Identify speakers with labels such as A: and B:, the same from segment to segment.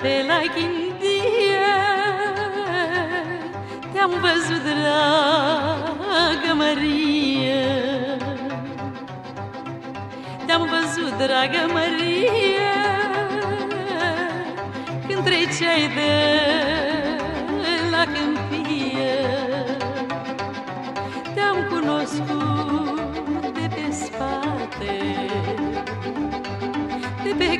A: te like India Te-am văzut, dragă Maria Te-am văzut, dragă Maria Când treceai de la câmpie. Te-am cunoscut de pe spate De pe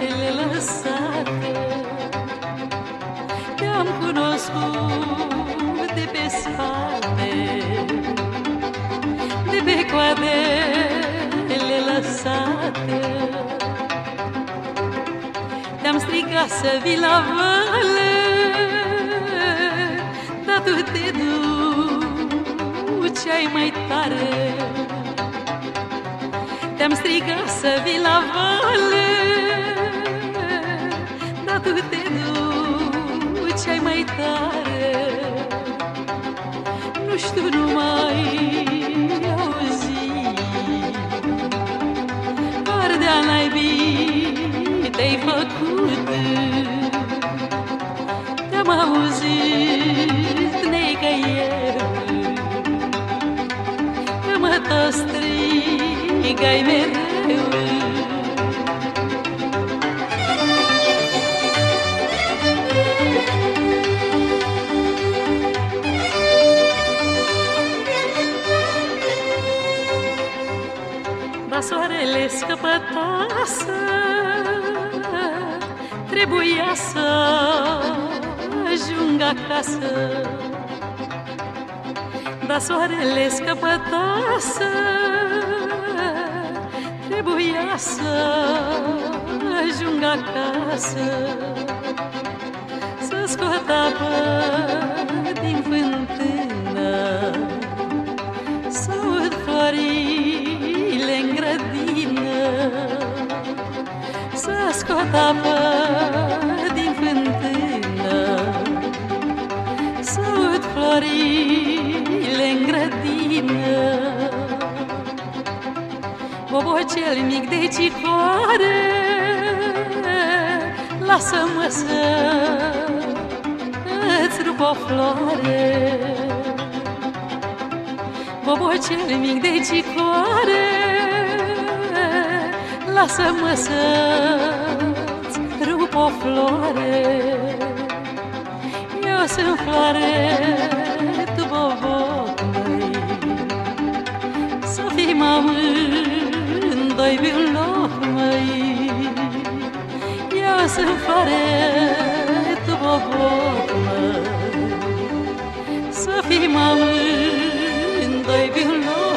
A: coadele lăsate Te-am cunoscut de pe spate De pe coadele lăsate. Te-am strigat să vii la vale Dar tu te duceai mai tare. Te-am strigat să vii la vale Nu știu, nu mai auzi Ardea naibii te-ai făcut. Te-am auzit necăieri. Că mă tot strigai mereu Dar soarele scăpătasă Trebuia să ajung acasă. Dar soarele scăpătasă Trebuia să ajung acasă scot apă din fântână. Să ud florile în grădină. Bobocel mic de cicoare Lasă-mă să îți rup o floare. Bobocel mic de cicoare Lasă-mă să-ți rup o floare. Eu sunt floare, tu bobocăi Să fim amândoi pe un loc, măi. Eu sunt floare, tu bobocăi Să fim amândoi pe un loc